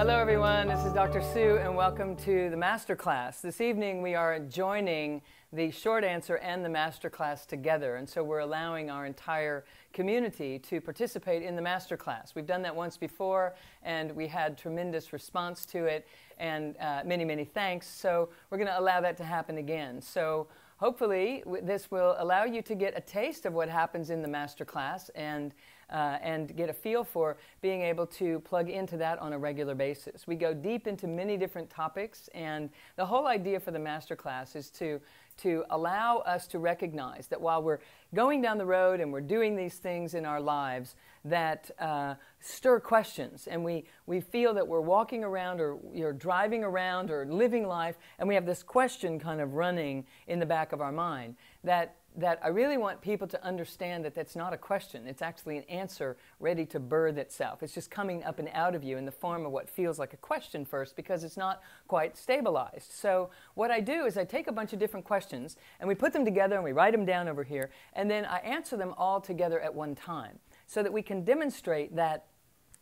Hello, everyone. This is Dr. Sue, and welcome to the Master Class. This evening, we are joining the short answer and the Master Class together, and so we're allowing our entire community to participate in the Master Class. We've done that once before, and we had tremendous response to it, and uh, many, many thanks. So we're going to allow that to happen again. So hopefully, this will allow you to get a taste of what happens in the Master Class and uh, and get a feel for being able to plug into that on a regular basis. We go deep into many different topics, and the whole idea for the masterclass is to to allow us to recognize that while we're going down the road and we're doing these things in our lives that uh, stir questions, and we, we feel that we're walking around or you're driving around or living life, and we have this question kind of running in the back of our mind, that that I really want people to understand that that's not a question. It's actually an answer ready to birth itself. It's just coming up and out of you in the form of what feels like a question first because it's not quite stabilized. So, what I do is I take a bunch of different questions and we put them together and we write them down over here, and then I answer them all together at one time so that we can demonstrate that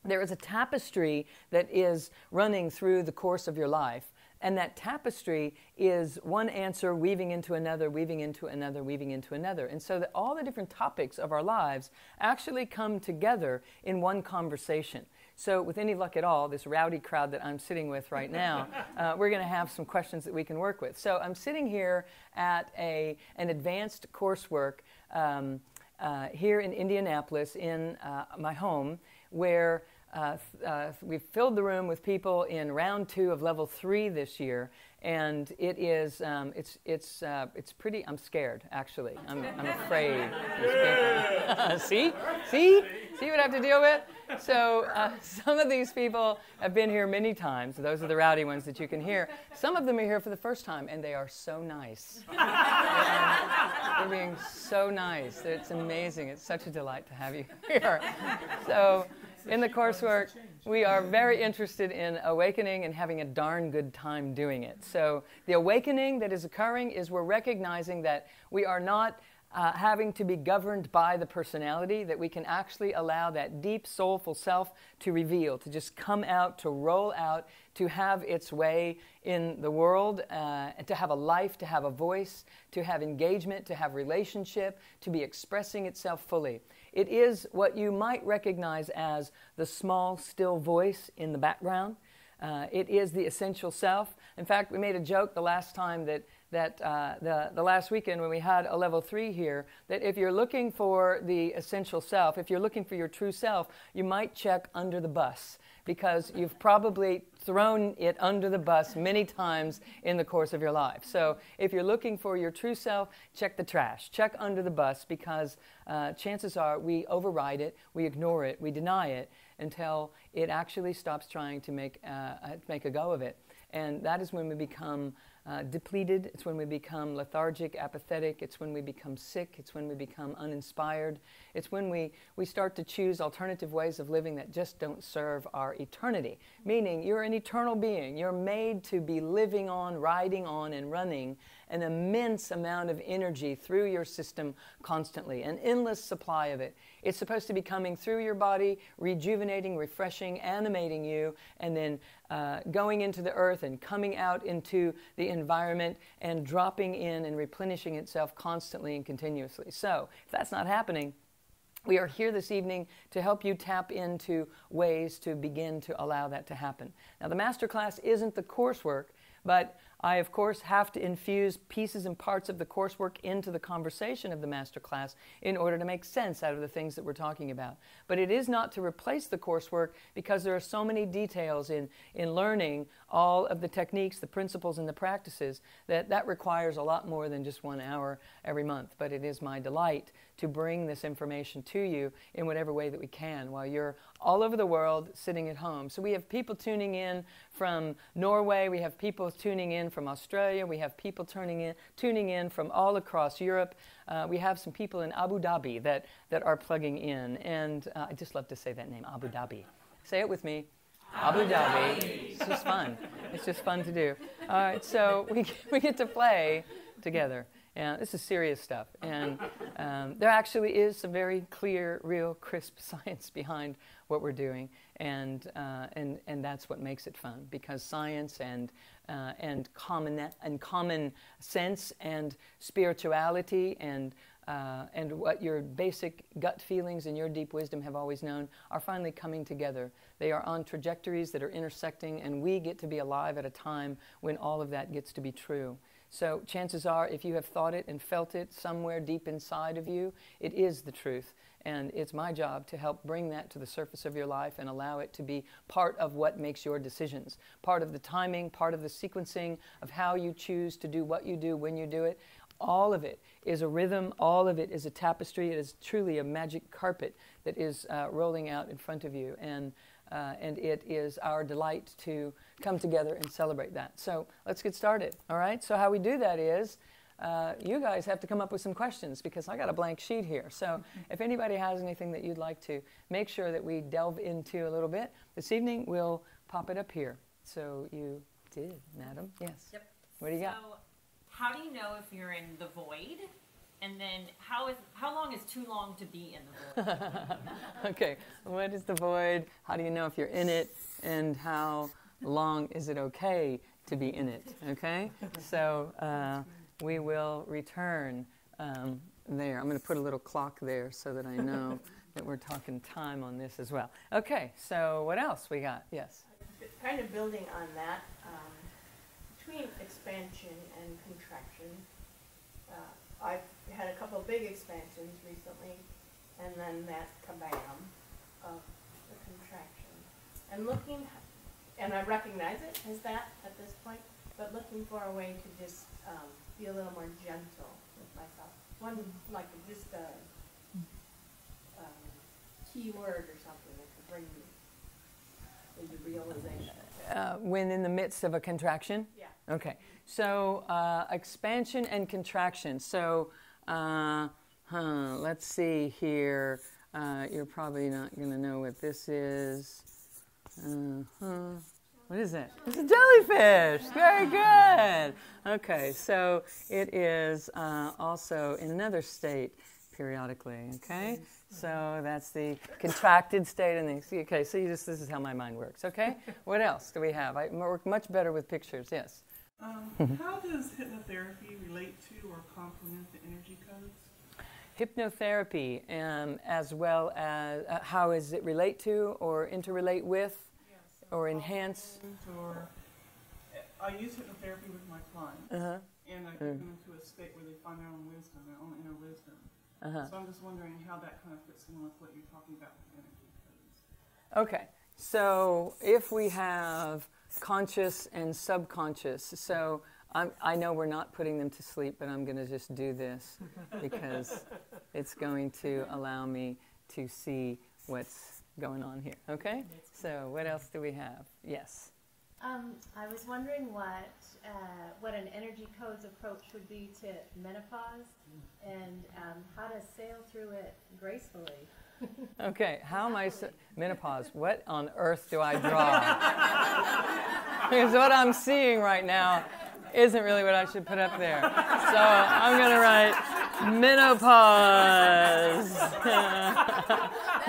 there is a tapestry that is running through the course of your life and that tapestry is one answer weaving into another, weaving into another, weaving into another. And so that all the different topics of our lives actually come together in one conversation. So, with any luck at all, this rowdy crowd that I'm sitting with right now, uh, we're going to have some questions that we can work with. So, I'm sitting here at a, an advanced coursework um, uh, here in Indianapolis in uh, my home where uh, uh, we've filled the room with people in round two of level three this year, and it is um, it's it's uh, it's pretty. I'm scared actually. I'm, I'm afraid. see, see, see what I have to deal with. So uh, some of these people have been here many times. Those are the rowdy ones that you can hear. Some of them are here for the first time, and they are so nice. They're being so nice. It's amazing. It's such a delight to have you here. So in the coursework, we are very interested in awakening and having a darn good time doing it. So, the awakening that is occurring is we're recognizing that we are not uh, having to be governed by the personality, that we can actually allow that deep, soulful self to reveal, to just come out, to roll out, to have its way in the world, uh, to have a life, to have a voice, to have engagement, to have relationship, to be expressing itself fully. It is what you might recognize as the small, still voice in the background. Uh, it is the essential self. In fact, we made a joke the last time that, that uh, the, the last weekend when we had a level three here, that if you're looking for the essential self, if you're looking for your true self, you might check under the bus because you've probably thrown it under the bus many times in the course of your life. So if you're looking for your true self, check the trash, check under the bus because uh, chances are we override it, we ignore it, we deny it until it actually stops trying to make, uh, uh make a go of it. And that is when we become uh, depleted. It's when we become lethargic, apathetic. It's when we become sick. It's when we become uninspired. It's when we, we start to choose alternative ways of living that just don't serve our eternity. Meaning, you're an eternal being. You're made to be living on, riding on, and running an immense amount of energy through your system constantly, an endless supply of it. It's supposed to be coming through your body, rejuvenating, refreshing, animating you, and then uh, going into the earth and coming out into the environment and dropping in and replenishing itself constantly and continuously. So, if that's not happening, we are here this evening to help you tap into ways to begin to allow that to happen. Now, the master class isn't the coursework, but I, of course, have to infuse pieces and parts of the coursework into the conversation of the master class in order to make sense out of the things that we're talking about. But it is not to replace the coursework because there are so many details in, in learning all of the techniques, the principles, and the practices that that requires a lot more than just one hour every month. But it is my delight to bring this information to you in whatever way that we can while you're all over the world sitting at home. So we have people tuning in from Norway, we have people tuning in from Australia, we have people turning in, tuning in from all across Europe. Uh, we have some people in Abu Dhabi that, that are plugging in. And uh, I just love to say that name, Abu Dhabi. Say it with me. Abu Dhabi. It's just fun. It's just fun to do. All right, so we, we get to play together. And this is serious stuff. And um, there actually is some very clear, real, crisp science behind what we're doing. And, uh, and, and that's what makes it fun because science and, uh, and, common, and common sense and spirituality and uh, and what your basic gut feelings and your deep wisdom have always known are finally coming together. They are on trajectories that are intersecting, and we get to be alive at a time when all of that gets to be true. So, chances are, if you have thought it and felt it somewhere deep inside of you, it is the truth. And it's my job to help bring that to the surface of your life and allow it to be part of what makes your decisions, part of the timing, part of the sequencing of how you choose to do what you do when you do it. All of it is a rhythm, all of it is a tapestry. It is truly a magic carpet that is uh, rolling out in front of you. And, uh, and it is our delight to come together and celebrate that. So let's get started, all right? So, how we do that is uh, you guys have to come up with some questions because I got a blank sheet here. So, if anybody has anything that you'd like to make sure that we delve into a little bit, this evening we'll pop it up here. So, you did, madam? Yes. Yep. What do you got? So, how do you know if you're in the void? And then, how is how long is too long to be in the void? okay, what is the void? How do you know if you're in it? And how long is it okay to be in it? Okay, so uh, we will return um, there. I'm going to put a little clock there so that I know that we're talking time on this as well. Okay, so what else we got? Yes. Kind of building on that, um, between expansion and contraction, uh, I've had a couple big expansions recently, and then that kabam of the contraction. And looking, and I recognize it as that at this point, but looking for a way to just um, be a little more gentle with myself. One, like just a um, key word or something that could bring me into realization. Uh, when in the midst of a contraction? Yeah. Okay, so uh, expansion and contraction. So, uh, huh, let's see here. Uh, you're probably not going to know what this is. Uh-huh. What is it? It's a jellyfish. Very good. Okay, so it is uh, also in another state periodically. Okay, so that's the contracted state, and the okay. So you just this is how my mind works. Okay, what else do we have? I work much better with pictures. Yes. Um, how does hypnotherapy relate to or complement the energy codes? Hypnotherapy, um, as well as uh, how does it relate to or interrelate with or enhance? Or I use hypnotherapy with my clients, Uh-huh. and I get them into a state where they find their own wisdom, their own inner wisdom. Uh-huh. So I'm just wondering how that kind of fits in with what you're talking about with energy codes. Okay, so if we have conscious and subconscious, so I'm, I know we're not putting them to sleep, but I'm going to just do this because it's going to allow me to see what's going on here. Okay? So what else do we have? Yes. Um, I was wondering what uh, what an energy codes approach would be to menopause, and um, how to sail through it gracefully. Okay, how am I s- menopause? What on earth do I draw? because what I'm seeing right now isn't really what I should put up there. So I'm going to write menopause.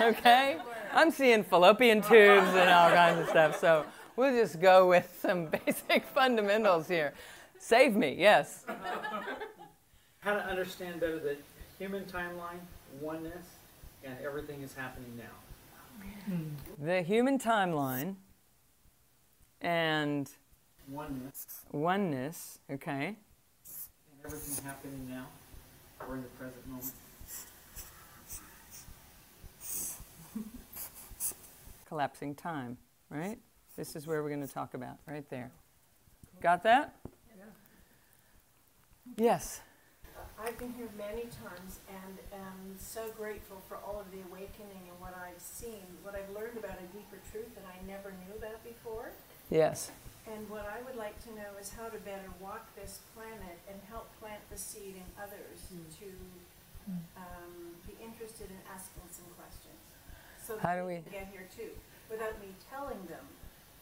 okay? I'm seeing fallopian tubes and all kinds of stuff. So we'll just go with some basic fundamentals here. Save me, yes. how to understand better the human timeline, oneness, and everything is happening now. The human timeline and Oneness oneness, okay? and everything happening now. We're in the present moment. collapsing time, right? This is where we're going to talk about, right there. Got that? Yes. I've been here many times and am so grateful for all of the awakening and what I've seen, what I've learned about a deeper truth that I never knew about before. Yes. And what I would like to know is how to better walk this planet and help plant the seed in others to um, be interested in asking some questions. So How that do they we- can get here too, without me telling them,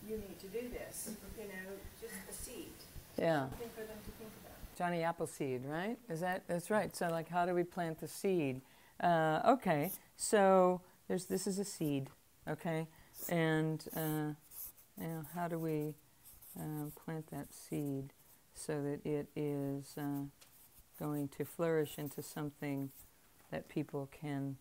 you need to do this, you know, just a seed, Yeah. something for them to think about. Johnny Appleseed, right? Is that that's right? So like, how do we plant the seed? Uh, okay, so there's this is a seed, okay, and uh, now how do we uh, plant that seed so that it is uh, going to flourish into something that people can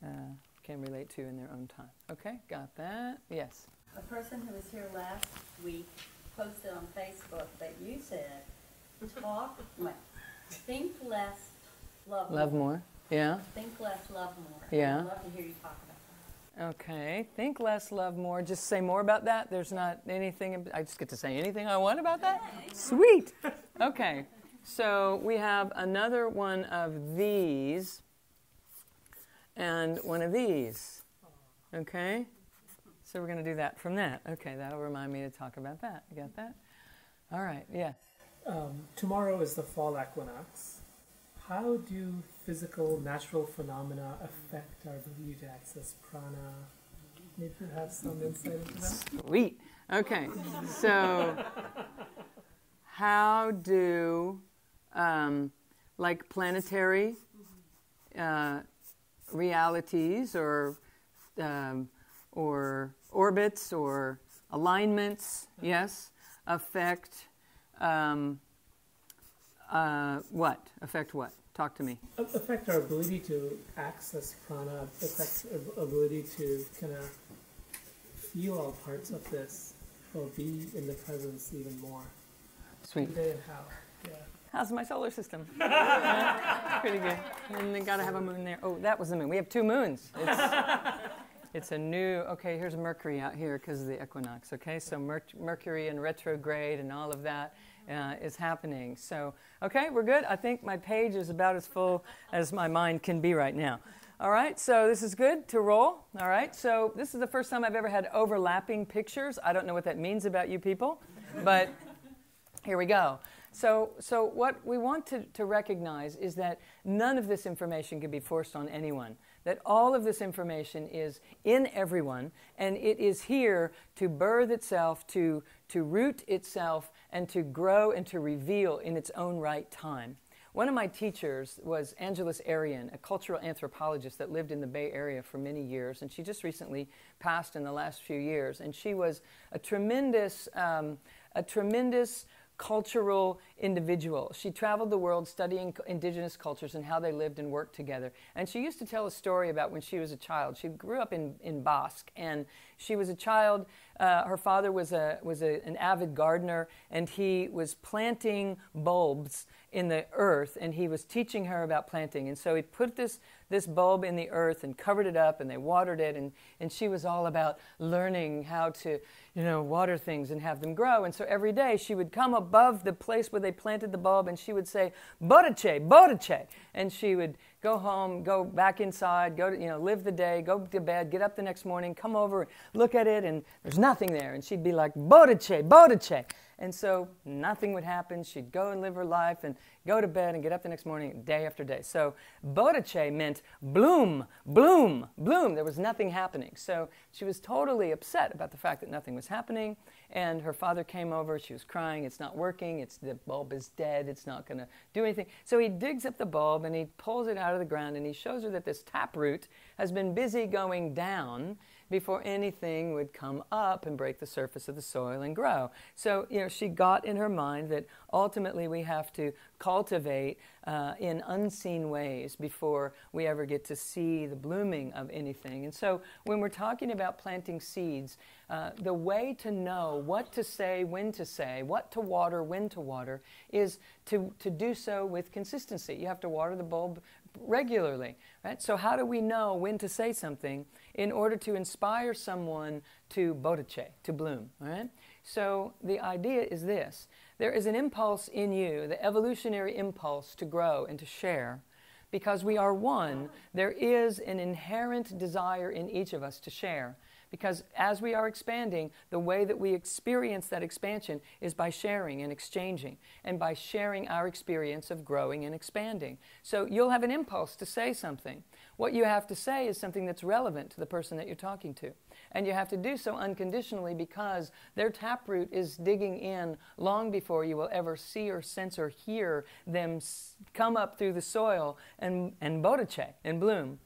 uh, can relate to in their own time? Okay, got that? Yes. A person who was here last week posted on Facebook that you said, talk, wait, think less, love more. Love more. Yeah. Think less, love more. Yeah. I'd love to hear you talk about that. Okay. Think less, love more. Just say more about that. There's not anything. I just get to say anything I want about that. Sweet. Okay. So we have another one of these and one of these. Okay. So we're going to do that from that. Okay. That'll remind me to talk about that. You got that? All right. Yeah. Um, tomorrow is the fall equinox. How do physical, natural phenomena affect our ability to access prana? Maybe you have some insight into that? Sweet. Okay. So, how do, um, like planetary uh, realities or um, or orbits or alignments, yes, affect um, uh, what? Affect what? Talk to me. Affect our ability to access prana, affect our ability to kind of feel all parts of this or be in the presence even more. Sweet. Today and how? Yeah. How's my solar system? Yeah, Pretty good. And they gotta have a moon there. Oh, that was the moon. We have two moons. It's, it's a new. Okay, here's Mercury out here because of the equinox. Okay, so Mer- Mercury in retrograde and all of that uh, is happening. So, okay, we're good. I think my page is about as full as my mind can be right now. All right, so this is good to roll. All right, so this is the first time I've ever had overlapping pictures. I don't know what that means about you people, but here we go. So, so what we want to, to recognize is that none of this information can be forced on anyone. That all of this information is in everyone, and it is here to birth itself, to, to root itself, and to grow and to reveal in its own right time. One of my teachers was Angeles Arrien, a cultural anthropologist that lived in the Bay Area for many years, and she just recently passed in the last few years. And she was a tremendous, um, a tremendous cultural individual. She traveled the world studying indigenous cultures and how they lived and worked together. And she used to tell a story about when she was a child. She grew up in, in Basque, and she was a child. Uh, her father was, a, was a, an avid gardener, and he was planting bulbs in the earth, and he was teaching her about planting. And so he put this, this bulb in the earth and covered it up, and they watered it, and, and she was all about learning how to, you know, water things and have them grow. And so every day she would come above the place where they planted the bulb, and she would say, Bodice, Bodice. And she would go home, go back inside, go to, you know, live the day, go to bed, get up the next morning, come over, look at it, and there's nothing there. And she'd be like, Bodice, Bodice. And so nothing would happen. She'd go and live her life and go to bed and get up the next morning day after day. So Bodice meant bloom, bloom, bloom. There was nothing happening. So she was totally upset about the fact that nothing was happening. And her father came over. She was crying. It's not working. It's the bulb is dead. It's not going to do anything. So he digs up the bulb and he pulls it out of the ground and he shows her that this taproot has been busy going down before anything would come up and break the surface of the soil and grow. So, you know, she got in her mind that ultimately we have to cultivate uh, in unseen ways before we ever get to see the blooming of anything. And so, when we're talking about planting seeds, uh, the way to know what to say, when to say, what to water, when to water, is to, to do so with consistency. You have to water the bulb regularly, right? So, how do we know when to say something in order to inspire someone to bodice, to bloom, right? So, the idea is this there is an impulse in you, the evolutionary impulse to grow and to share. Because we are one, there is an inherent desire in each of us to share. Because as we are expanding, the way that we experience that expansion is by sharing and exchanging, and by sharing our experience of growing and expanding. So you'll have an impulse to say something. What you have to say is something that's relevant to the person that you're talking to. And you have to do so unconditionally because their taproot is digging in long before you will ever see or sense or hear them come up through the soil and, and bodeche and bloom.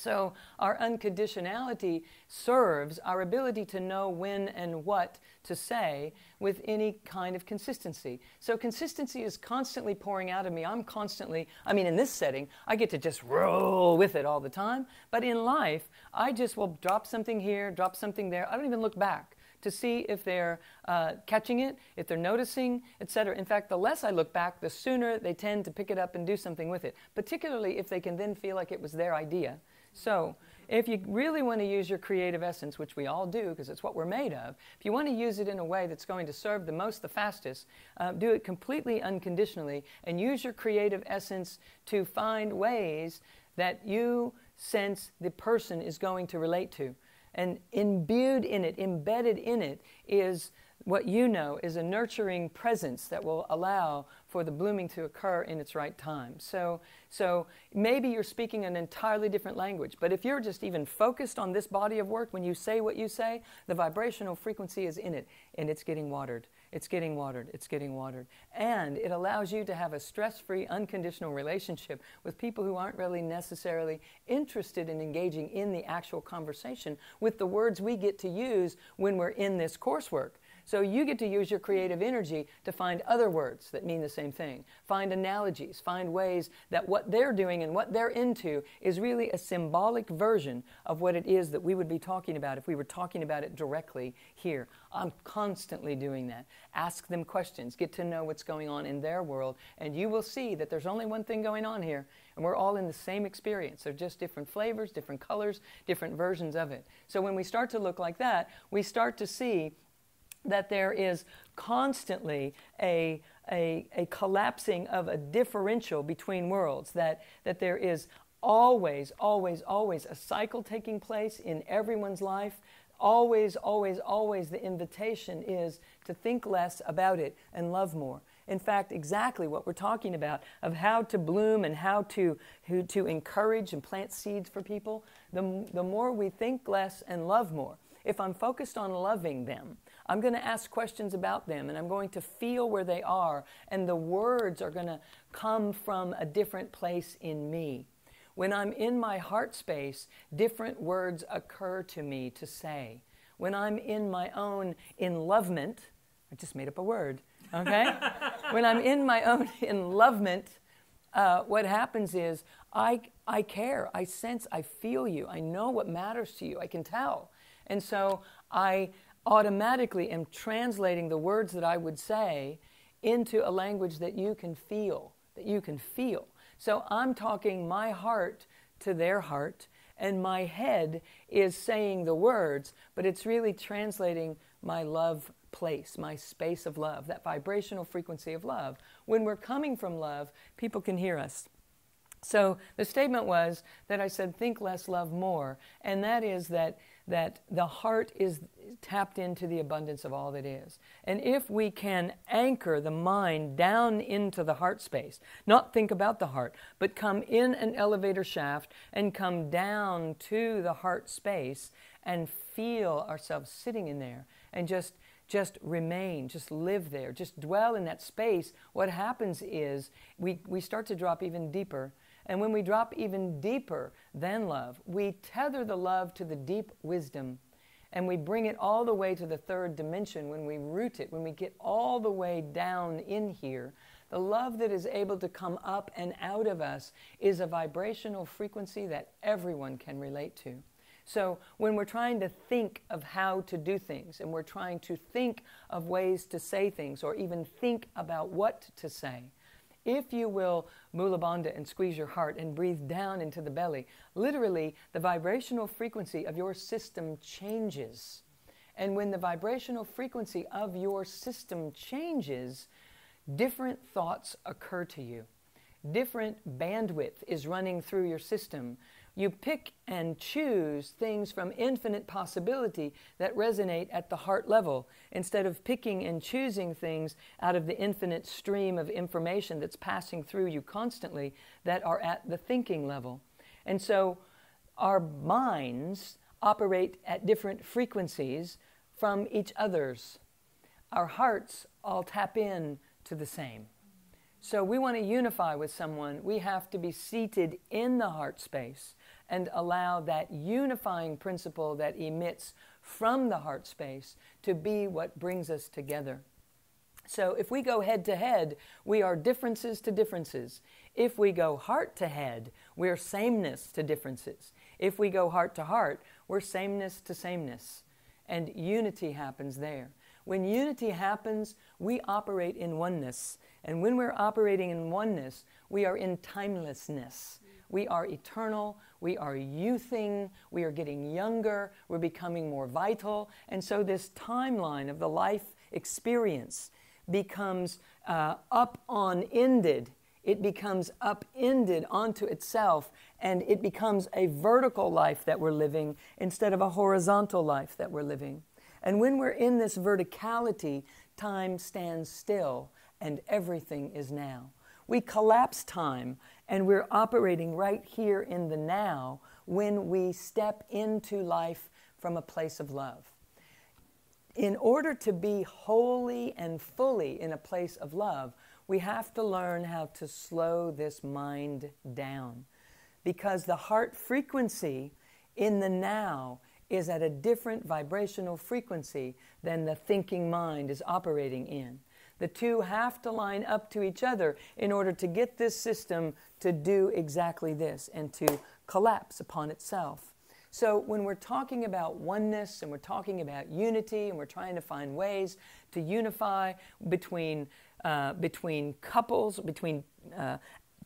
So, our unconditionality serves our ability to know when and what to say with any kind of consistency. So, consistency is constantly pouring out of me. I'm constantly, I mean, in this setting, I get to just roll with it all the time. But in life, I just will drop something here, drop something there. I don't even look back to see if they're uh, catching it, if they're noticing, etc. In fact, the less I look back, the sooner they tend to pick it up and do something with it, particularly if they can then feel like it was their idea so, if you really want to use your creative essence, which we all do because it's what we're made of, if you want to use it in a way that's going to serve the most, the fastest, uh, do it completely unconditionally and use your creative essence to find ways that you sense the person is going to relate to. And imbued in it, embedded in it, is what you know is a nurturing presence that will allow for the blooming to occur in its right time. So, so maybe you're speaking an entirely different language, but if you're just even focused on this body of work, when you say what you say, the vibrational frequency is in it and it's getting watered. It's getting watered. It's getting watered. And it allows you to have a stress free, unconditional relationship with people who aren't really necessarily interested in engaging in the actual conversation with the words we get to use when we're in this coursework. So you get to use your creative energy to find other words that mean the same thing. Find analogies, find ways that what they're doing and what they're into is really a symbolic version of what it is that we would be talking about if we were talking about it directly here. I'm constantly doing that. Ask them questions, get to know what's going on in their world, and you will see that there's only one thing going on here, and we're all in the same experience. They're just different flavors, different colors, different versions of it. So when we start to look like that, we start to see that there is constantly a, a, a, collapsing of a differential between worlds, that, that there is always, always, always a cycle taking place in everyone's life. Always, always, always the invitation is to think less about it and love more. In fact, exactly what we're talking about of how to bloom and how to, who, to encourage and plant seeds for people, the, the more we think less and love more. If I'm focused on loving them, I'm going to ask questions about them and I'm going to feel where they are, and the words are going to come from a different place in me. When I'm in my heart space, different words occur to me to say. When I'm in my own enlovement, I just made up a word, okay? when I'm in my own enlovement, uh, what happens is I, I care, I sense, I feel you, I know what matters to you, I can tell. And so I, automatically am translating the words that I would say into a language that you can feel, that you can feel. So I'm talking my heart to their heart, and my head is saying the words, but it's really translating my love place, my space of love, that vibrational frequency of love. When we're coming from love, people can hear us. So the statement was that I said, think less, love more. And that is that that the heart is tapped into the abundance of all that is. And if we can anchor the mind down into the heart space, not think about the heart, but come in an elevator shaft and come down to the heart space and feel ourselves sitting in there and just just remain, just live there, just dwell in that space, what happens is we, we start to drop even deeper and when we drop even deeper than love, we tether the love to the deep wisdom and we bring it all the way to the third dimension when we root it, when we get all the way down in here. The love that is able to come up and out of us is a vibrational frequency that everyone can relate to. So, when we're trying to think of how to do things and we're trying to think of ways to say things or even think about what to say, if you will mula bandha and squeeze your heart and breathe down into the belly, literally the vibrational frequency of your system changes. And when the vibrational frequency of your system changes, different thoughts occur to you. different bandwidth is running through your system. You pick and choose things from infinite possibility that resonate at the heart level instead of picking and choosing things out of the infinite stream of information that's passing through you constantly that are at the thinking level. And so our minds operate at different frequencies from each other's. Our hearts all tap in to the same. So we want to unify with someone, we have to be seated in the heart space and allow that unifying principle that emits from the heart space to be what brings us together. So if we go head to head, we are differences to differences. If we go heart to head, we're sameness to differences. If we go heart to heart, we're sameness to sameness. And unity happens there. When unity happens, we operate in oneness. And when we're operating in oneness, we are in timelessness. We are eternal, we are youthing, we are getting younger, we're becoming more vital. And so, this timeline of the life experience becomes uh, up on ended. It becomes upended onto itself, and it becomes a vertical life that we're living instead of a horizontal life that we're living. And when we're in this verticality, time stands still and everything is now. We collapse time and we're operating right here in the now when we step into life from a place of love. In order to be wholly and fully in a place of love, we have to learn how to slow this mind down. Because the heart frequency in the now is at a different vibrational frequency than the thinking mind is operating in. The two have to line up to each other in order to get this system to do exactly this and to collapse upon itself. So, when we're talking about oneness and we're talking about unity and we're trying to find ways to unify between, uh, between couples, between uh,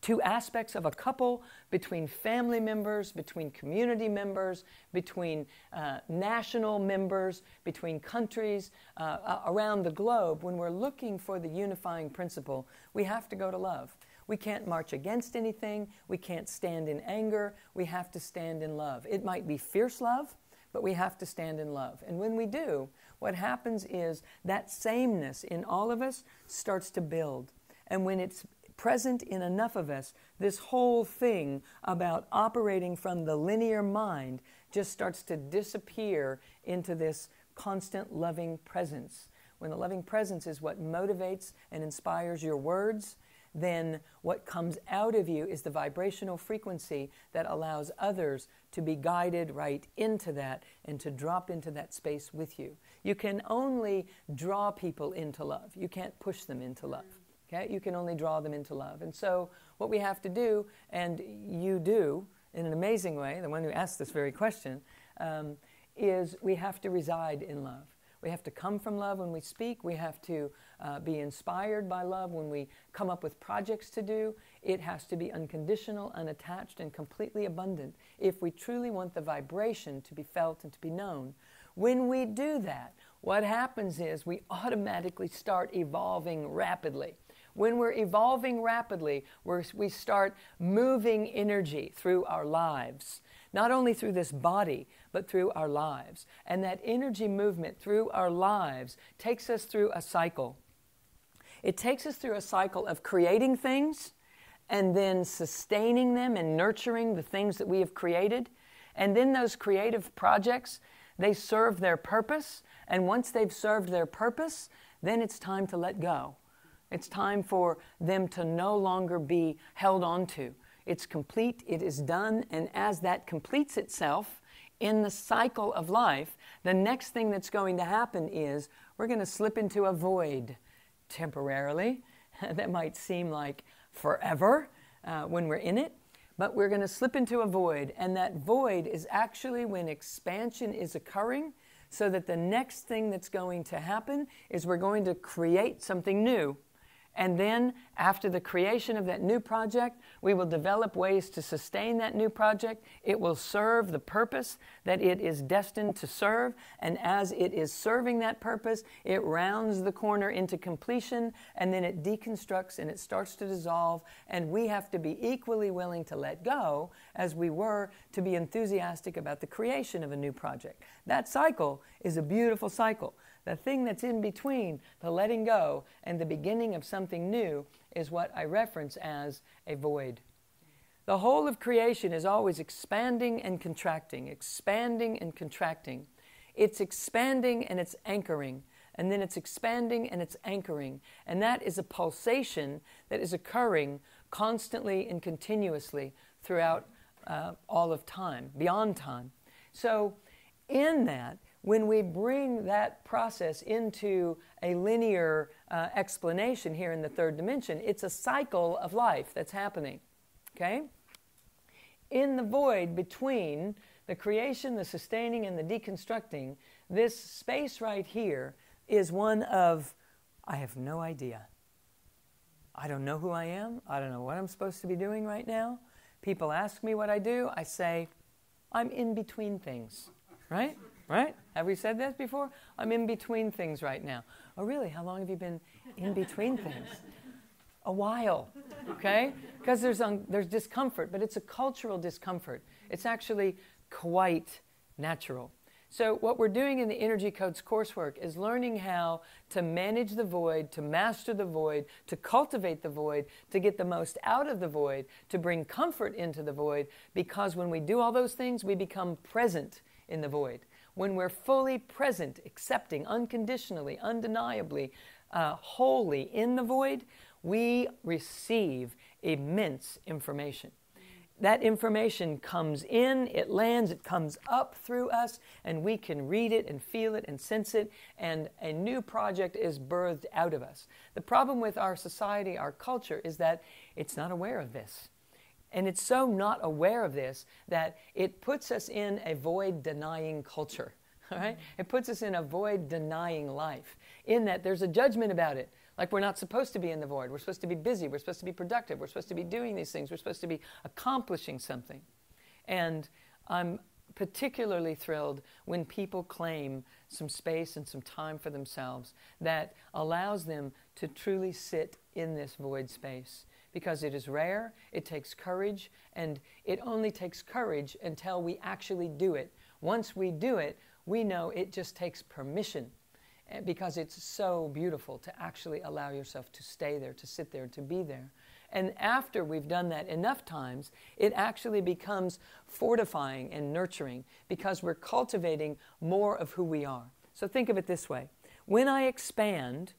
two aspects of a couple between family members, between community members, between uh, national members, between countries uh, around the globe. When we're looking for the unifying principle, we have to go to love. We can't march against anything. We can't stand in anger. We have to stand in love. It might be fierce love, but we have to stand in love. And when we do, what happens is that sameness in all of us starts to build. And when it's present in enough of us, this whole thing about operating from the linear mind just starts to disappear into this constant loving presence. When the loving presence is what motivates and inspires your words, then what comes out of you is the vibrational frequency that allows others to be guided right into that and to drop into that space with you. You can only draw people into love, you can't push them into love. Okay? You can only draw them into love. And so, what we have to do, and you do in an amazing way, the one who asked this very question, um, is we have to reside in love. We have to come from love when we speak. We have to uh, be inspired by love when we come up with projects to do. It has to be unconditional, unattached, and completely abundant if we truly want the vibration to be felt and to be known. When we do that, what happens is we automatically start evolving rapidly. When we're evolving rapidly, we we start moving energy through our lives, not only through this body, but through our lives. And that energy movement through our lives takes us through a cycle. It takes us through a cycle of creating things and then sustaining them and nurturing the things that we have created. And then those creative projects, they serve their purpose. And once they've served their purpose, then it's time to let go. It's time for them to no longer be held on to. It's complete, it is done, and as that completes itself in the cycle of life, the next thing that's going to happen is we're going to slip into a void temporarily. that might seem like forever uh, when we're in it, but we're going to slip into a void, and that void is actually when expansion is occurring. So that the next thing that's going to happen is we're going to create something new And then, after the creation of that new project, we will develop ways to sustain that new project. It will serve the purpose that it is destined to serve. And as it is serving that purpose, it rounds the corner into completion and then it deconstructs and it starts to dissolve. And we have to be equally willing to let go as we were to be enthusiastic about the creation of a new project. That cycle is a beautiful cycle. The thing that's in between the letting go and the beginning of something new is what I reference as a void. The whole of creation is always expanding and contracting, expanding and contracting. It's expanding and it's anchoring, and then it's expanding and it's anchoring. And that is a pulsation that is occurring constantly and continuously throughout uh, all of time, beyond time. So, in that, when we bring that process into a linear uh, explanation here in the third dimension, it's a cycle of life that's happening. Okay? In the void between the creation, the sustaining, and the deconstructing, this space right here is one of, I have no idea. I don't know who I am. I don't know what I'm supposed to be doing right now. People ask me what I do. I say, I'm in between things, right? Right? Have we said this before? I'm in between things right now. Oh, really? How long have you been in between things? A while, okay? Because there's, un- there's discomfort, but it's a cultural discomfort. It's actually quite natural. So, what we're doing in the Energy Codes coursework is learning how to manage the void, to master the void, to cultivate the void, to get the most out of the void, to bring comfort into the void, because when we do all those things, we become present in the void when we're fully present, accepting unconditionally, undeniably, uh, wholly in the void, we receive immense information. That information comes in, it lands, it comes up through us, and we can read it and feel it and sense it, and a new project is birthed out of us. The problem with our society, our culture, is that it's not aware of this. And it's so not aware of this that it puts us in a void denying culture. All right? It puts us in a void denying life, in that there's a judgment about it. Like we're not supposed to be in the void. We're supposed to be busy. We're supposed to be productive. We're supposed to be doing these things. We're supposed to be accomplishing something. And I'm particularly thrilled when people claim some space and some time for themselves that allows them to truly sit in this void space because it is rare, it takes courage, and it only takes courage until we actually do it. Once we do it, we know it just takes permission eh, because it's so beautiful to actually allow yourself to stay there, to sit there, to be there. And after we've done that enough times, it actually becomes fortifying and nurturing because we're cultivating more of who we are. So think of it this way when I expand,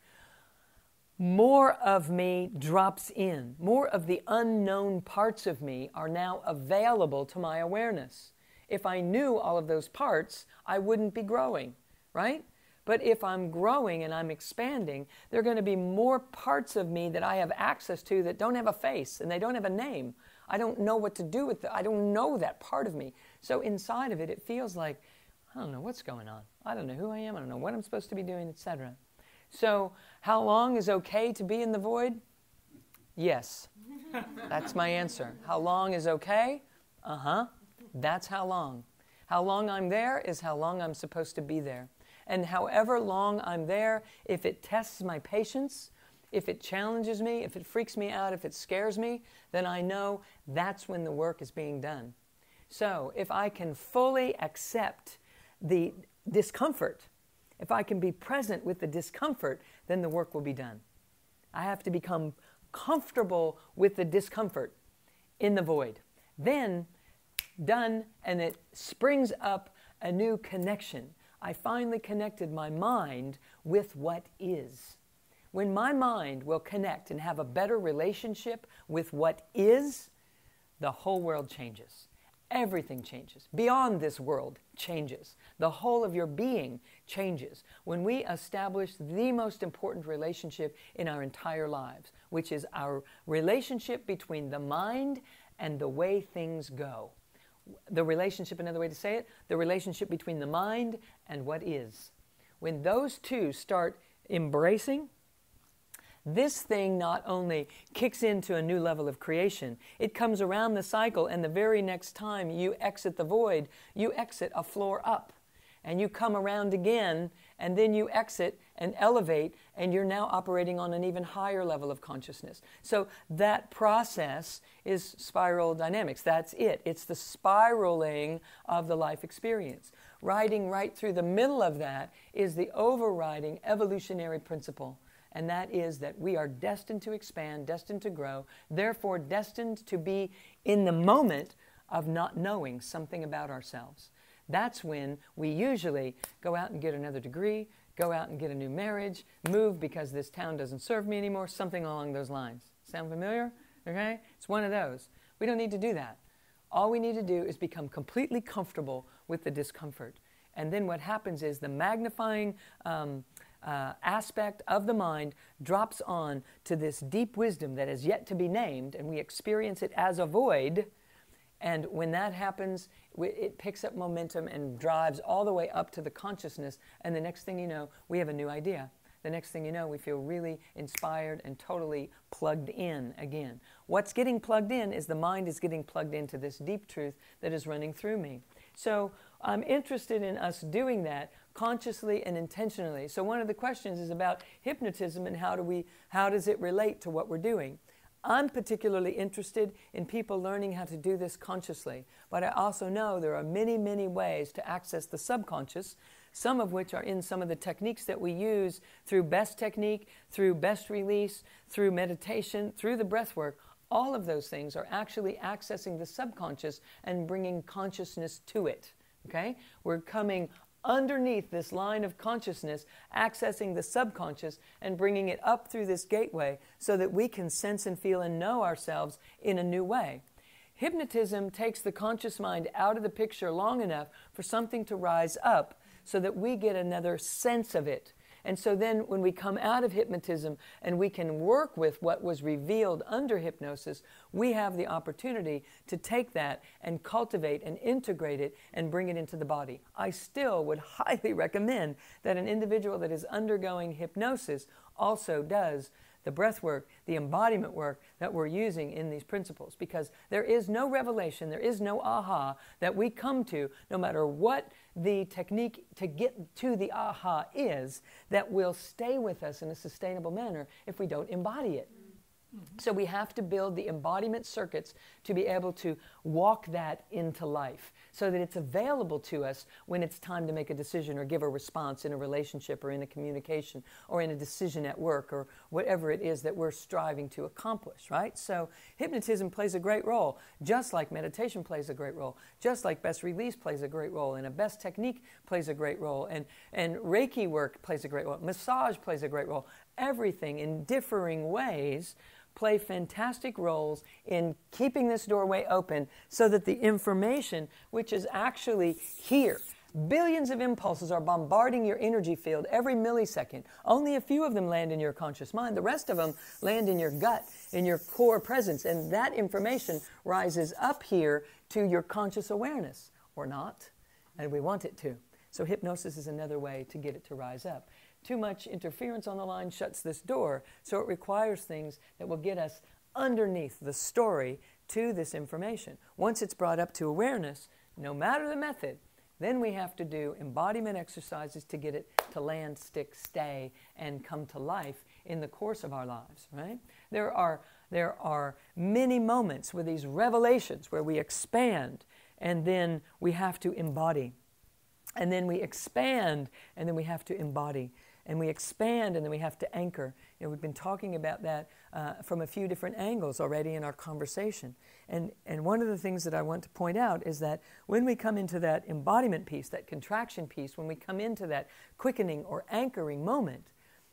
more of me drops in. More of the unknown parts of me are now available to my awareness. If I knew all of those parts, I wouldn't be growing, right? But if I'm growing and I'm expanding, there are going to be more parts of me that I have access to that don't have a face and they don't have a name. I don't know what to do with it. I don't know that part of me. So inside of it, it feels like, I don't know what's going on. I don't know who I am. I don't know what I'm supposed to be doing, etc. So, how long is okay to be in the void? Yes. That's my answer. How long is okay? Uh huh. That's how long. How long I'm there is how long I'm supposed to be there. And however long I'm there, if it tests my patience, if it challenges me, if it freaks me out, if it scares me, then I know that's when the work is being done. So if I can fully accept the discomfort, if I can be present with the discomfort, then the work will be done. I have to become comfortable with the discomfort in the void. Then done, and it springs up a new connection. I finally connected my mind with what is. When my mind will connect and have a better relationship with what is, the whole world changes. Everything changes. Beyond this world changes. The whole of your being changes when we establish the most important relationship in our entire lives, which is our relationship between the mind and the way things go the relationship, another way to say it, the relationship between the mind and what is. When those two start embracing, this thing not only kicks into a new level of creation, it comes around the cycle, and the very next time you exit the void, you exit a floor up. And you come around again, and then you exit and elevate, and you're now operating on an even higher level of consciousness. So that process is spiral dynamics. That's it. It's the spiraling of the life experience. Riding right through the middle of that is the overriding evolutionary principle and that is that we are destined to expand, destined to grow, therefore destined to be in the moment of not knowing something about ourselves. That's when we usually go out and get another degree, go out and get a new marriage, move because this town doesn't serve me anymore, something along those lines. Sound familiar? Okay? It's one of those. We don't need to do that. All we need to do is become completely comfortable with the discomfort. And then what happens is the magnifying um, uh, aspect of the mind drops on to this deep wisdom that is yet to be named, and we experience it as a void. And when that happens, it picks up momentum and drives all the way up to the consciousness. And the next thing you know, we have a new idea. The next thing you know, we feel really inspired and totally plugged in again. What's getting plugged in is the mind is getting plugged into this deep truth that is running through me. So I'm interested in us doing that consciously and intentionally. So one of the questions is about hypnotism and how do we how does it relate to what we're doing? I'm particularly interested in people learning how to do this consciously, but I also know there are many, many ways to access the subconscious, some of which are in some of the techniques that we use through BEST technique, through BEST release, through meditation, through the breath work. All of those things are actually accessing the subconscious and bringing consciousness to it. Okay? We're coming underneath this line of consciousness, accessing the subconscious and bringing it up through this gateway so that we can sense and feel and know ourselves in a new way. Hypnotism takes the conscious mind out of the picture long enough for something to rise up so that we get another sense of it. And so then when we come out of hypnotism and we can work with what was revealed under hypnosis, we have the opportunity to take that and cultivate and integrate it and bring it into the body. I still would highly recommend that an individual that is undergoing hypnosis also does the breath work, the embodiment work that we're using in these principles. Because there is no revelation, there is no aha that we come to, no matter what the technique to get to the aha is, that will stay with us in a sustainable manner if we don't embody it. So we have to build the embodiment circuits to be able to walk that into life so that it's available to us when it's time to make a decision or give a response in a relationship or in a communication or in a decision at work or whatever it is that we're striving to accomplish, right? So hypnotism plays a great role, just like meditation plays a great role, just like BEST release plays a great role, and a BEST technique plays a great role, and, and Reiki work plays a great role, massage plays a great role. Everything in differing ways play fantastic roles in keeping this doorway open so that the information, which is actually here, billions of impulses are bombarding your energy field every millisecond. Only a few of them land in your conscious mind. The rest of them land in your gut, in your core presence. And that information rises up here to your conscious awareness, or not. And we want it to. So, hypnosis is another way to get it to rise up too much interference on the line shuts this door. So it requires things that will get us underneath the story to this information. Once it's brought up to awareness, no matter the method, then we have to do embodiment exercises to get it to land, stick, stay, and come to life in the course of our lives, right? There are, there are many moments with these revelations where we expand and then we have to embody. And then we expand and then we have to embody and we expand and then we have to anchor. You know, we've been talking about that uh, from a few different angles already in our conversation. And, and one of the things that I want to point out is that when we come into that embodiment piece, that contraction piece, when we come into that quickening or anchoring moment,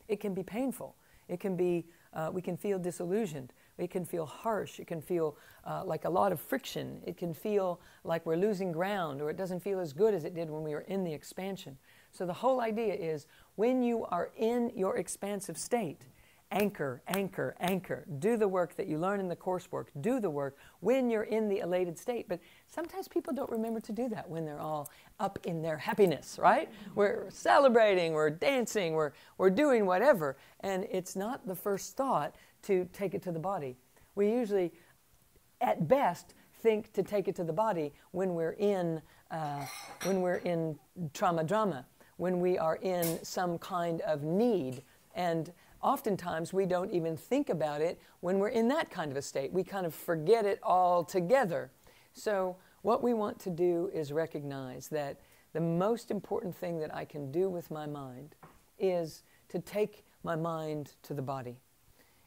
it can be painful. It can be, uh, we can feel disillusioned. It can feel harsh. It can feel uh, like a lot of friction. It can feel like we're losing ground or it doesn't feel as good as it did when we were in the expansion. So the whole idea is when you are in your expansive state anchor, anchor, anchor. Do the work that you learn in the coursework. Do the work when you're in the elated state. But sometimes people don't remember to do that when they're all up in their happiness, right? We're celebrating, we're dancing, we're, we're doing whatever. And it's not the first thought to take it to the body. We usually, at best, think to take it to the body when we're in, uh, when we're in trauma drama, when we are in some kind of need. And oftentimes we don't even think about it when we're in that kind of a state. We kind of forget it altogether. So, what we want to do is recognize that the most important thing that I can do with my mind is to take my mind to the body.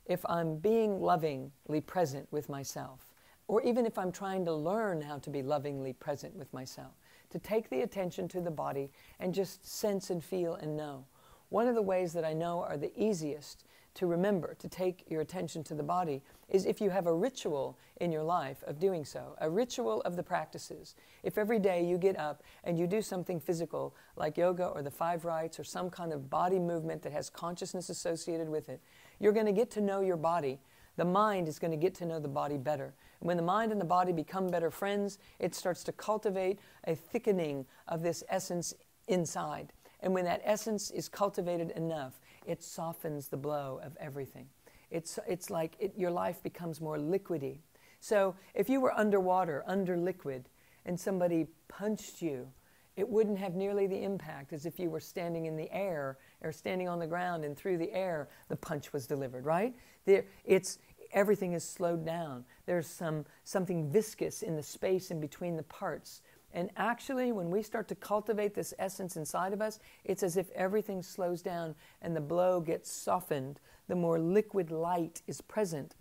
If I'm being lovingly present with myself, or even if I'm trying to learn how to be lovingly present with myself, to take the attention to the body and just sense and feel and know. One of the ways that I know are the easiest to remember, to take your attention to the body, is if you have a ritual in your life of doing so, a ritual of the practices. If every day you get up and you do something physical, like yoga or the five rites or some kind of body movement that has consciousness associated with it, you're going to get to know your body. The mind is going to get to know the body better. When the mind and the body become better friends, it starts to cultivate a thickening of this essence inside. And when that essence is cultivated enough, it softens the blow of everything. It's, it's like it, your life becomes more liquidy. So if you were underwater, under liquid, and somebody punched you, it wouldn't have nearly the impact as if you were standing in the air or standing on the ground and through the air the punch was delivered, right? There, it's, everything is slowed down. There's some, something viscous in the space in between the parts. And actually, when we start to cultivate this essence inside of us, it's as if everything slows down and the blow gets softened. The more liquid light is present.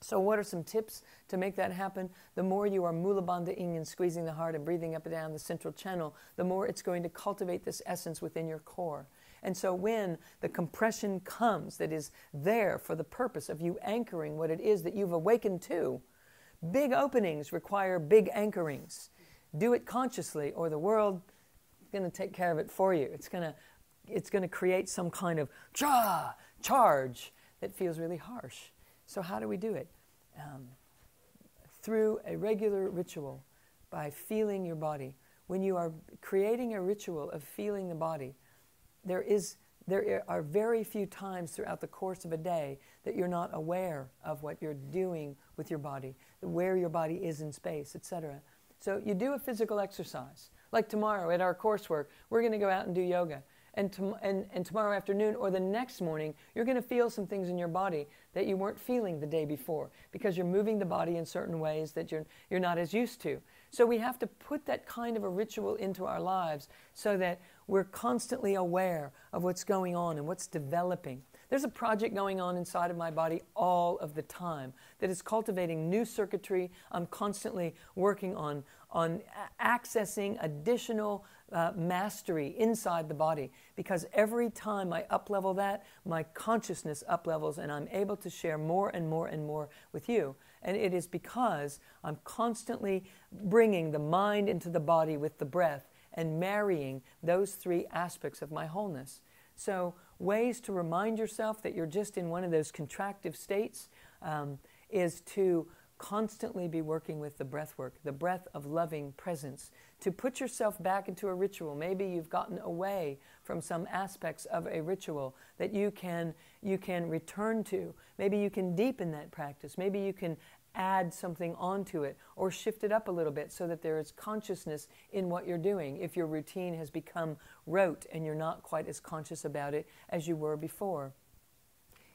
So, what are some tips to make that happen? The more you are mula bandha and squeezing the heart and breathing up and down the central channel, the more it's going to cultivate this essence within your core. And so, when the compression comes that is there for the purpose of you anchoring what it is that you've awakened to, big openings require big anchorings do it consciously or the world is going to take care of it for you. It's going to it's going to create some kind of cha charge that feels really harsh. So how do we do it? Um, through a regular ritual, by feeling your body. When you are creating a ritual of feeling the body, there is there are very few times throughout the course of a day that you're not aware of what you're doing with your body, where your body is in space, etc. So you do a physical exercise. Like tomorrow at our coursework, we're going to go out and do yoga. And, to, and, and tomorrow afternoon or the next morning, you're going to feel some things in your body that you weren't feeling the day before because you're moving the body in certain ways that you're, you're not as used to. So we have to put that kind of a ritual into our lives so that we're constantly aware of what's going on and what's developing. There's a project going on inside of my body all of the time that is cultivating new circuitry. I'm constantly working on, on accessing additional uh, mastery inside the body because every time I uplevel that, my consciousness uplevels and I'm able to share more and more and more with you. And it is because I'm constantly bringing the mind into the body with the breath and marrying those three aspects of my wholeness. So, ways to remind yourself that you're just in one of those contractive states um, is to constantly be working with the breath work, the breath of loving presence, to put yourself back into a ritual. Maybe you've gotten away from some aspects of a ritual that you can you can return to. Maybe you can deepen that practice. Maybe you can add something onto it or shift it up a little bit so that there is consciousness in what you're doing if your routine has become rote and you're not quite as conscious about it as you were before.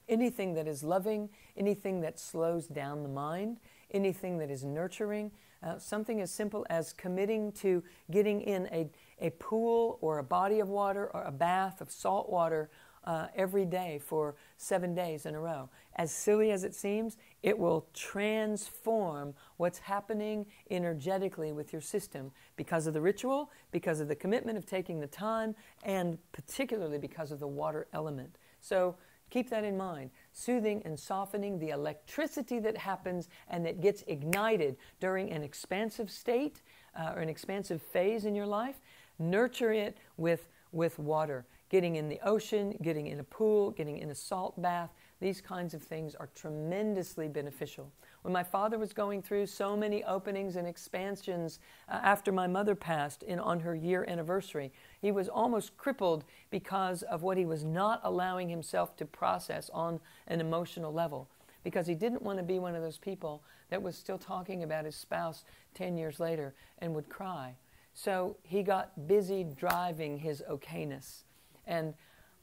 Anything that is loving, anything that slows down the mind, anything that is nurturing, uh, something as simple as committing to getting in a, a pool or a body of water or a bath of salt water uh, every day for seven days in a row. As silly as it seems, it will transform what's happening energetically with your system because of the ritual, because of the commitment of taking the time, and particularly because of the water element. So keep that in mind. Soothing and softening the electricity that happens and that gets ignited during an expansive state uh, or an expansive phase in your life. Nurture it with, with water getting in the ocean, getting in a pool, getting in a salt bath. these kinds of things are tremendously beneficial. When my father was going through so many openings and expansions uh, after my mother passed in, on her year anniversary, he was almost crippled because of what he was not allowing himself to process on an emotional level. Because he didn't want to be one of those people that was still talking about his spouse 10 years later and would cry. So he got busy driving his okayness. And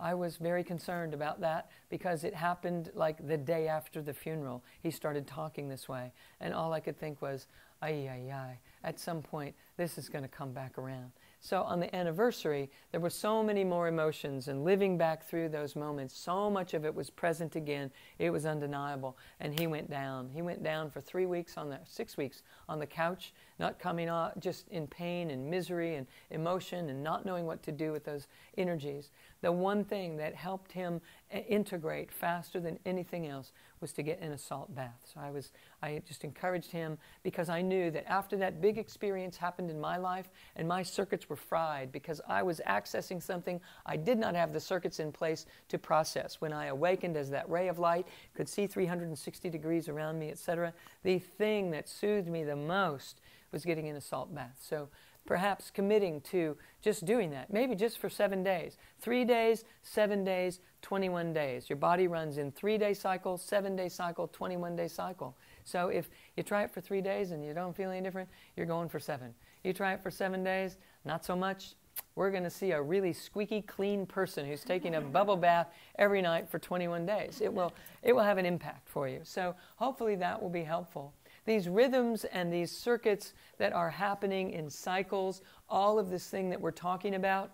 I was very concerned about that because it happened like the day after the funeral. He started talking this way. And all I could think was, ay, ay, ay, at some point, this is going to come back around. So on the anniversary, there were so many more emotions, and living back through those moments, so much of it was present again. It was undeniable. And he went down. He went down for three weeks on the six weeks on the couch, not coming out, just in pain and misery and emotion, and not knowing what to do with those energies. The one thing that helped him uh, integrate faster than anything else was to get in a salt bath. So I was, I just encouraged him because I knew that after that big experience happened in my life and my circuits were fried because I was accessing something I did not have the circuits in place to process. When I awakened as that ray of light, could see 360 degrees around me, etc., the thing that soothed me the most was getting in a salt bath. So perhaps committing to just doing that, maybe just for seven days. Three days, seven days, 21 days. Your body runs in three day cycle, seven day cycle, 21 day cycle. So if you try it for three days and you don't feel any different, you're going for seven. You try it for seven days, not so much. We're going to see a really squeaky clean person who's taking a bubble bath every night for 21 days. It will, it will have an impact for you. So hopefully that will be helpful these rhythms and these circuits that are happening in cycles, all of this thing that we're talking about,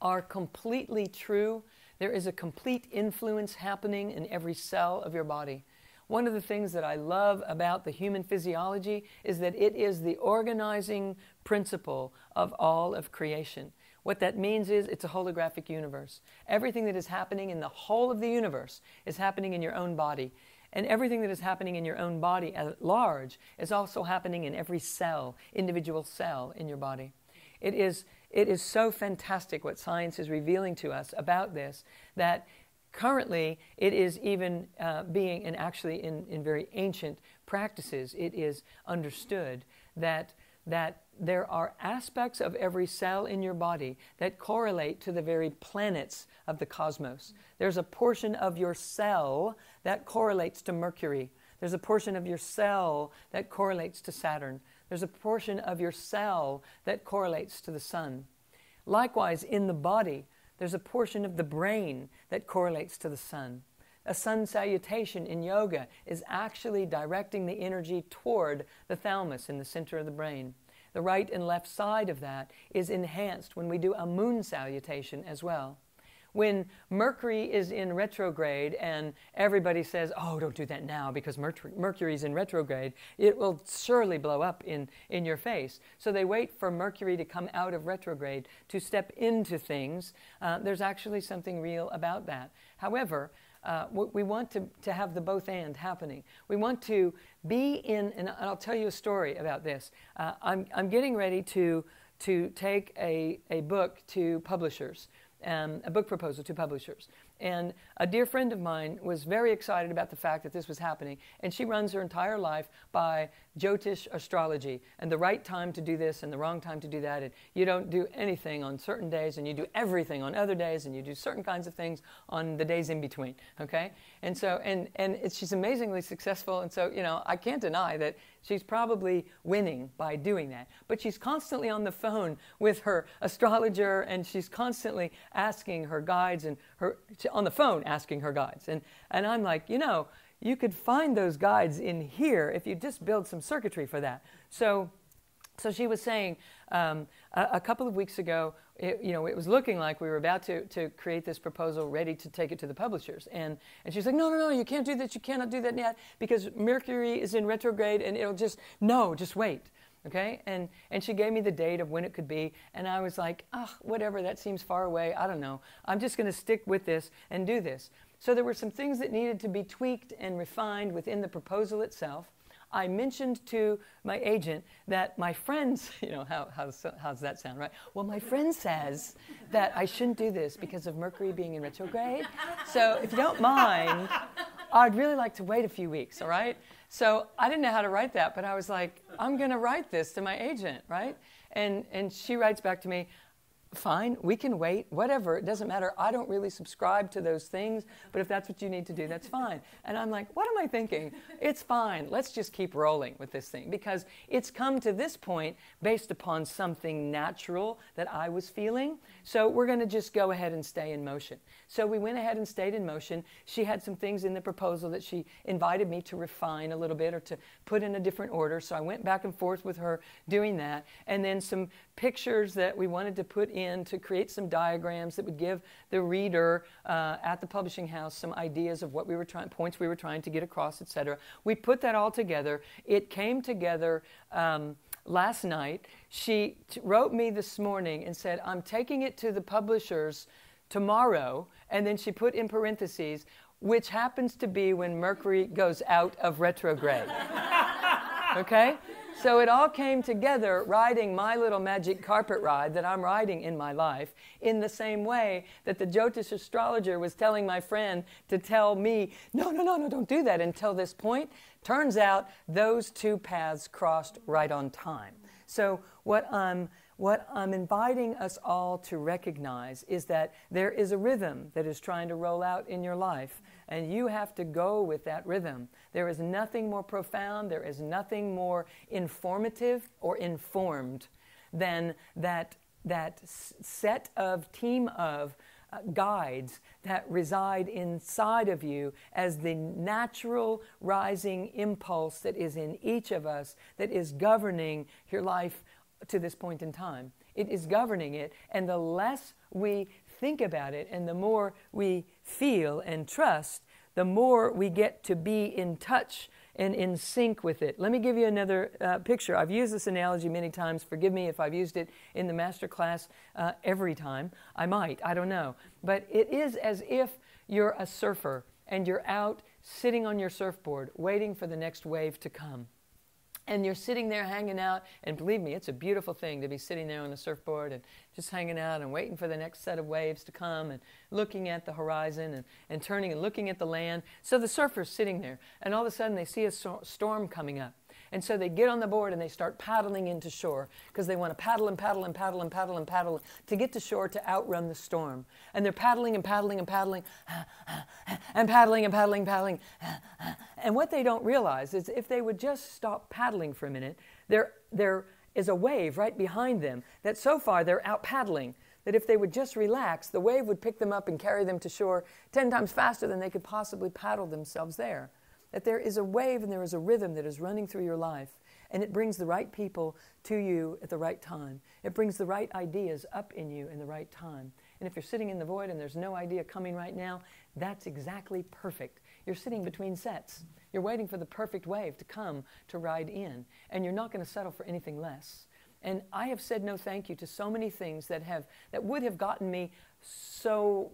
are completely true. There is a complete influence happening in every cell of your body. One of the things that I love about the human physiology is that it is the organizing principle of all of creation. What that means is it's a holographic universe. Everything that is happening in the whole of the universe is happening in your own body. And everything that is happening in your own body at large is also happening in every cell, individual cell in your body. It is, it is so fantastic what science is revealing to us about this that currently it is even uh, being, and actually in, in very ancient practices, it is understood that, that there are aspects of every cell in your body that correlate to the very planets of the cosmos. There's a portion of your cell that correlates to Mercury. There's a portion of your cell that correlates to Saturn. There's a portion of your cell that correlates to the sun. Likewise, in the body, there's a portion of the brain that correlates to the sun. A sun salutation in yoga is actually directing the energy toward the thalamus in the center of the brain. The right and left side of that is enhanced when we do a moon salutation as well. When Mercury is in retrograde and everybody says, oh, don't do that now because Mercury is in retrograde, it will surely blow up in, in your face. So they wait for Mercury to come out of retrograde to step into things. Uh, there's actually something real about that. However, uh, we want to, to have the both and happening. We want to be in, and I'll tell you a story about this. Uh, I'm, I'm getting ready to, to take a, a book to publishers um, a book proposal to publishers. And a dear friend of mine was very excited about the fact that this was happening. And she runs her entire life by Jyotish astrology and the right time to do this and the wrong time to do that. And you don't do anything on certain days and you do everything on other days and you do certain kinds of things on the days in between. Okay? And so, and, and she's amazingly successful. And so, you know, I can't deny that she's probably winning by doing that. But she's constantly on the phone with her astrologer and she's constantly asking her guides and her, on the phone asking her guides. And, and I'm like, you know, you could find those guides in here if you just build some circuitry for that. So, so she was saying um, a, a, couple of weeks ago, it, you know, it was looking like we were about to, to create this proposal ready to take it to the publishers. And, and she's like, no, no, no, you can't do that. You cannot do that yet because Mercury is in retrograde and it'll just, no, just wait okay and and she gave me the date of when it could be and i was like oh whatever that seems far away i don't know i'm just going to stick with this and do this so there were some things that needed to be tweaked and refined within the proposal itself I mentioned to my agent that my friends, you know, how, how's, how's that sound, right? Well, my friend says that I shouldn't do this because of Mercury being in retrograde. So if you don't mind, I'd really like to wait a few weeks, all right? So I didn't know how to write that, but I was like, I'm going to write this to my agent, right? And, and she writes back to me, fine, we can wait, whatever, it doesn't matter. I don't really subscribe to those things, but if that's what you need to do, that's fine. And I'm like, what am I thinking? It's fine. Let's just keep rolling with this thing because it's come to this point based upon something natural that I was feeling. So we're going to just go ahead and stay in motion. So we went ahead and stayed in motion. She had some things in the proposal that she invited me to refine a little bit or to put in a different order. So I went back and forth with her doing that. And then some pictures that we wanted to put in to create some diagrams that would give the reader uh, at the publishing house some ideas of what we were trying, points we were trying to get across, etc. We put that all together. It came together. Um, last night, she t- wrote me this morning and said, I'm taking it to the publishers tomorrow. And then she put in parentheses, which happens to be when Mercury goes out of retrograde. okay? So it all came together riding my little magic carpet ride that I'm riding in my life in the same way that the Jyotish astrologer was telling my friend to tell me, no, no, no, no, don't do that until this point. Turns out those two paths crossed right on time. So what I'm what I'm inviting us all to recognize is that there is a rhythm that is trying to roll out in your life, and you have to go with that rhythm. There is nothing more profound, there is nothing more informative or informed than that, that set of team of uh, guides that reside inside of you as the natural rising impulse that is in each of us that is governing your life to this point in time. It is governing it, and the less we think about it and the more we feel and trust, the more we get to be in touch and in sync with it. Let me give you another uh, picture. I've used this analogy many times. Forgive me if I've used it in the master class uh, every time. I might, I don't know. But it is as if you're a surfer and you're out sitting on your surfboard waiting for the next wave to come and you're sitting there hanging out and believe me it's a beautiful thing to be sitting there on a surfboard and just hanging out and waiting for the next set of waves to come and looking at the horizon and, and turning and looking at the land. So the surfer's sitting there and all of a sudden they see a so- storm coming up and so they get on the board and they start paddling into shore because they want to paddle and paddle and paddle and paddle and paddle to get to shore to outrun the storm. And they're paddling and paddling and paddling and paddling and paddling, paddling. And what they don't realize is if they would just stop paddling for a minute, there, there is a wave right behind them that so far they're out paddling that if they would just relax, the wave would pick them up and carry them to shore 10 times faster than they could possibly paddle themselves there that there is a wave and there is a rhythm that is running through your life, and it brings the right people to you at the right time. It brings the right ideas up in you in the right time. And if you're sitting in the void and there's no idea coming right now, that's exactly perfect. You're sitting between sets. You're waiting for the perfect wave to come to ride in, and you're not going to settle for anything less. And I have said no thank you to so many things that have that would have gotten me so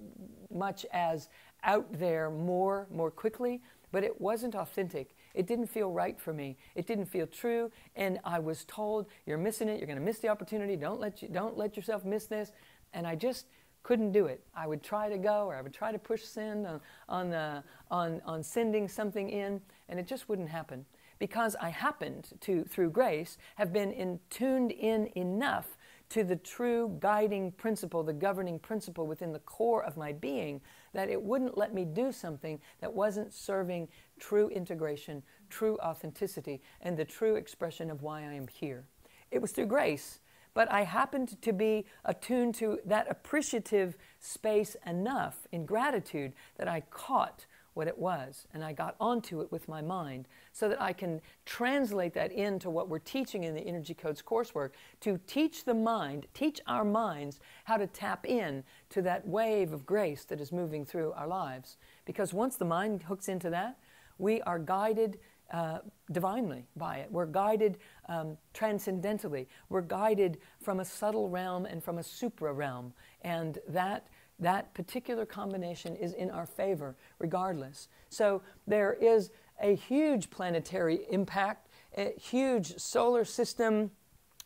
much as out there more more quickly but it wasn't authentic. It didn't feel right for me. It didn't feel true, and I was told, "You're missing it. You're going to miss the opportunity. Don't let you, don't let yourself miss this." And I just couldn't do it. I would try to go, or I would try to push send on on, the, on on sending something in, and it just wouldn't happen because I happened to, through grace, have been in, tuned in enough to the true guiding principle, the governing principle within the core of my being, that it wouldn't let me do something that wasn't serving true integration, true authenticity, and the true expression of why I am here. It was through grace, but I happened to be attuned to that appreciative space enough in gratitude that I caught what it was, and I got onto it with my mind so that I can translate that into what we're teaching in the Energy Codes coursework to teach the mind, teach our minds how to tap in to that wave of grace that is moving through our lives. Because once the mind hooks into that, we are guided uh, divinely by it. We're guided um, transcendentally. We're guided from a subtle realm and from a supra realm. And that that particular combination is in our favor regardless. So there is a huge planetary impact a huge solar system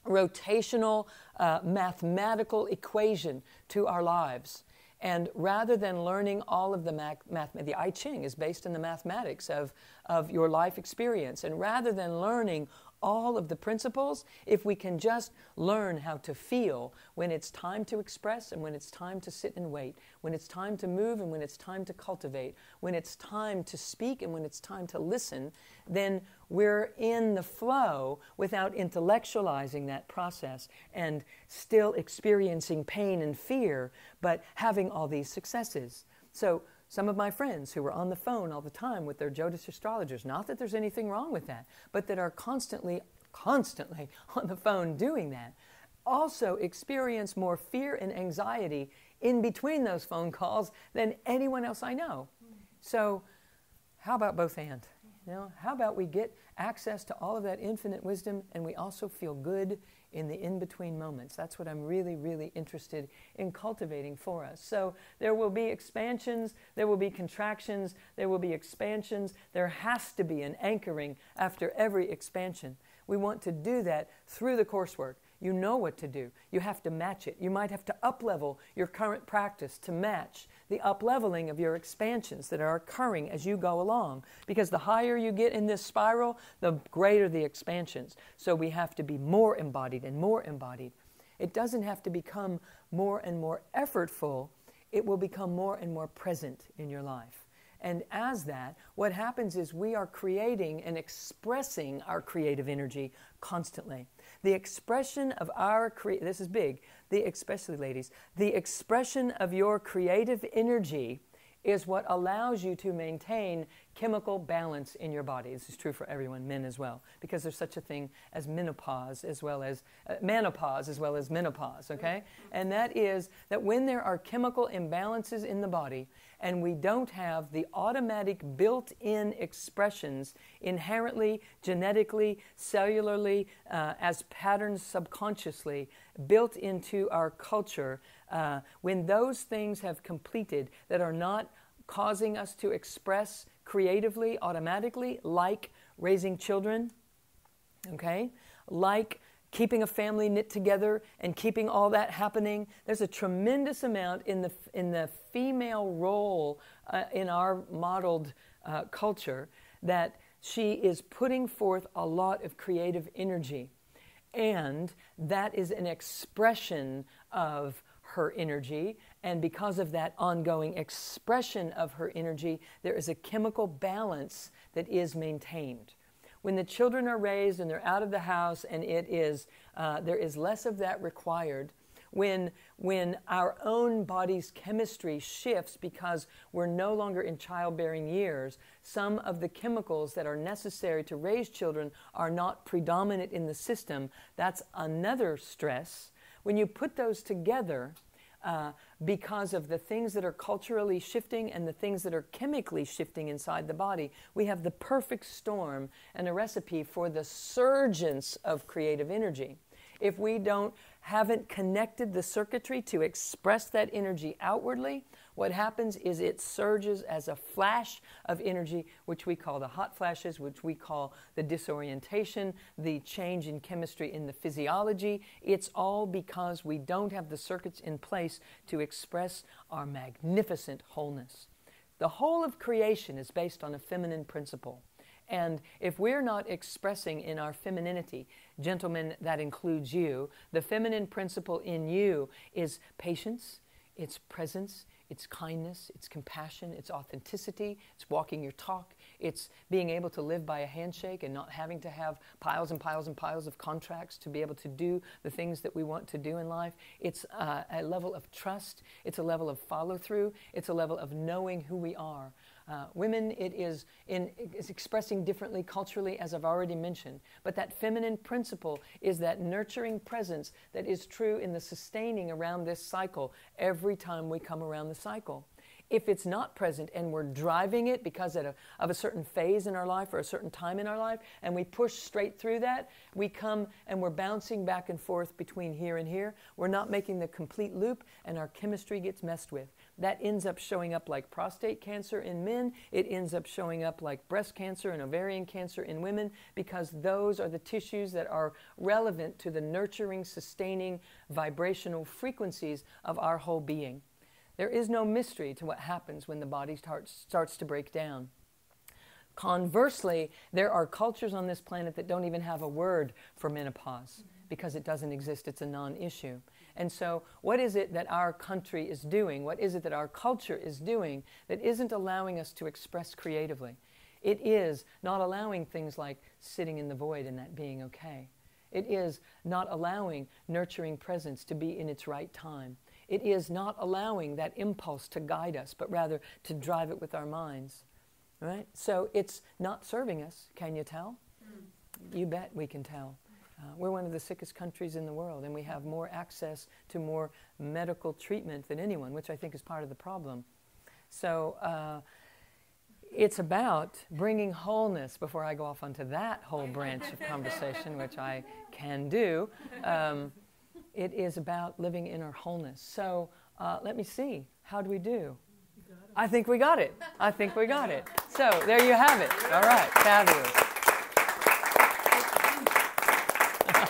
rotational uh, mathematical equation to our lives. And rather than learning all of the math, math, the I Ching is based in the mathematics of, of your life experience. And rather than learning all of the principles if we can just learn how to feel when it's time to express and when it's time to sit and wait, when it's time to move and when it's time to cultivate, when it's time to speak and when it's time to listen, then we're in the flow without intellectualizing that process and still experiencing pain and fear, but having all these successes. So some of my friends who are on the phone all the time with their Jyotish astrologers, not that there's anything wrong with that, but that are constantly, constantly on the phone doing that, also experience more fear and anxiety in between those phone calls than anyone else I know. So, how about both and? You know, how about we get access to all of that infinite wisdom and we also feel good in the in between moments. That's what I'm really, really interested in cultivating for us. So there will be expansions, there will be contractions, there will be expansions. There has to be an anchoring after every expansion. We want to do that through the coursework. You know what to do. You have to match it. You might have to uplevel your current practice to match the upleveling of your expansions that are occurring as you go along. Because the higher you get in this spiral, the greater the expansions. So we have to be more embodied and more embodied. It doesn't have to become more and more effortful, it will become more and more present in your life. And as that, what happens is we are creating and expressing our creative energy constantly. The expression of our cre- this is big. The especially ladies, the expression of your creative energy is what allows you to maintain chemical balance in your body. This is true for everyone, men as well, because there's such a thing as menopause as well as uh, menopause as well as menopause, okay? And that is that when there are chemical imbalances in the body and we don't have the automatic built in expressions inherently, genetically, cellularly, uh, as patterns subconsciously built into our culture, uh, when those things have completed that are not causing us to express creatively, automatically, like raising children, okay, like keeping a family knit together and keeping all that happening. There's a tremendous amount in the, in the female role uh, in our modeled uh, culture that she is putting forth a lot of creative energy. And that is an expression of her energy. And because of that ongoing expression of her energy, there is a chemical balance that is maintained. When the children are raised and they're out of the house and it is, uh, there is less of that required, when, when our own body's chemistry shifts because we're no longer in childbearing years, some of the chemicals that are necessary to raise children are not predominant in the system. That's another stress when you put those together, uh, because of the things that are culturally shifting and the things that are chemically shifting inside the body, we have the perfect storm and a recipe for the surgence of creative energy. If we don't haven't connected the circuitry to express that energy outwardly, what happens is it surges as a flash of energy, which we call the hot flashes, which we call the disorientation, the change in chemistry in the physiology. It's all because we don't have the circuits in place to express our magnificent wholeness. The whole of creation is based on a feminine principle. And if we're not expressing in our femininity, gentlemen, that includes you, the feminine principle in you is patience, it's presence, it's kindness, it's compassion, it's authenticity, it's walking your talk, it's being able to live by a handshake and not having to have piles and piles and piles of contracts to be able to do the things that we want to do in life. It's uh, a level of trust, it's a level of follow through, it's a level of knowing who we are. Uh, women, it is, in, is expressing differently culturally, as I've already mentioned. But that feminine principle is that nurturing presence that is true in the sustaining around this cycle every time we come around the cycle. If it's not present and we're driving it because of a, of a certain phase in our life or a certain time in our life, and we push straight through that, we come and we're bouncing back and forth between here and here. We're not making the complete loop, and our chemistry gets messed with. That ends up showing up like prostate cancer in men. It ends up showing up like breast cancer and ovarian cancer in women because those are the tissues that are relevant to the nurturing, sustaining vibrational frequencies of our whole being. There is no mystery to what happens when the body starts, starts to break down. Conversely, there are cultures on this planet that don't even have a word for menopause because it doesn't exist, it's a non issue. And so, what is it that our country is doing? What is it that our culture is doing that isn't allowing us to express creatively? It is not allowing things like sitting in the void and that being okay. It is not allowing nurturing presence to be in its right time. It is not allowing that impulse to guide us, but rather to drive it with our minds. Right? So it's not serving us. Can you tell? Mm. You bet we can tell. Uh, we're one of the sickest countries in the world, and we have more access to more medical treatment than anyone, which I think is part of the problem. So uh, it's about bringing wholeness before I go off onto that whole branch of conversation, which I can do. Um, it is about living in our wholeness. So uh, let me see. How do we do? I think we got it. I think we got it. So there you have it. All right, fabulous.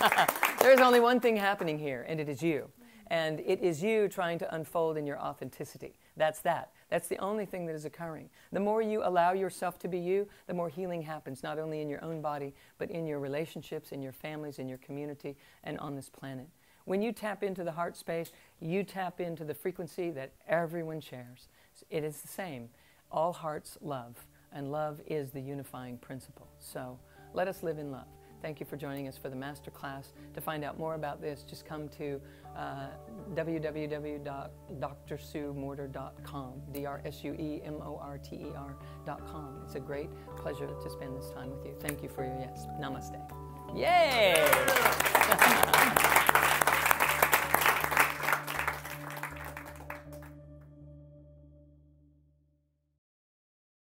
There's only one thing happening here, and it is you. And it is you trying to unfold in your authenticity. That's that. That's the only thing that is occurring. The more you allow yourself to be you, the more healing happens, not only in your own body, but in your relationships, in your families, in your community, and on this planet. When you tap into the heart space, you tap into the frequency that everyone shares. It is the same. All hearts love, and love is the unifying principle. So let us live in love. Thank you for joining us for the master class. To find out more about this, just come to uh, www.drsuemorter.com, D-R-S-U-E-M-O-R-T-E-R.com. It's a great pleasure to spend this time with you. Thank you for your yes. Namaste. Yay!